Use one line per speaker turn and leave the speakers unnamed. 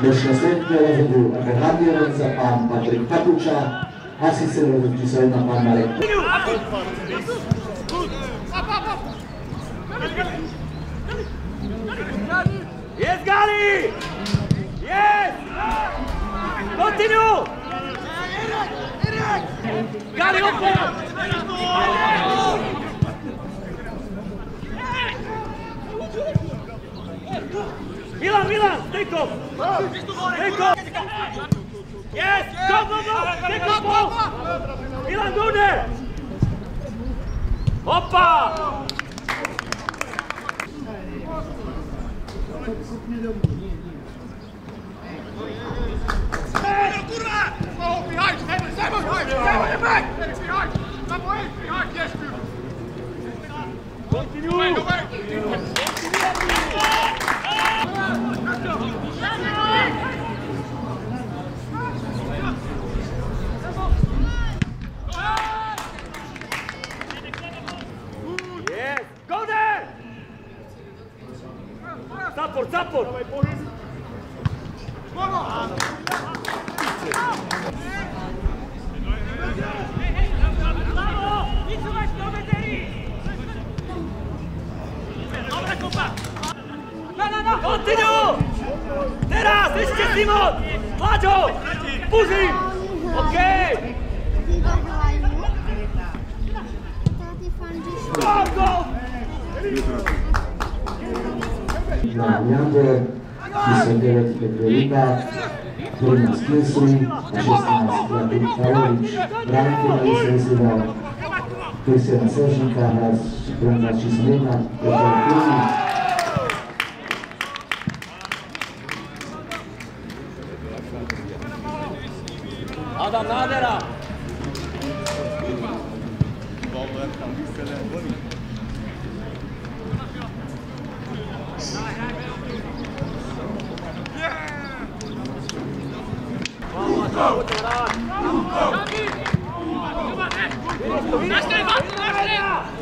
Deșnăsentele akan hadir sa pam Patrick Patucha asisir Giselle Mapan Malik.
Yes, Gali! Yes! Continue! Gali, open! Milan, Milan, take off! Take off! Yes! Go, go, go! Take off ball! Milan, go there! Opa!
Kurwa! Oh, behind! Simon, Simon! Simon, you're back! Behind! Away! Behind! Yes, good!
Continue!
Go back!
Zapor, zapor! Continue! Teraz, ještě Simon! Mláďo! Puzi! OK! Go, go!
Na Jandor, 59 Petr Rybák, 13 Kilsry a 16 Jakub Pavlovič. Bránky na vysvetlila Kristiana Seržníka, hráč bránka číslo 1, Let's go!
Let's go!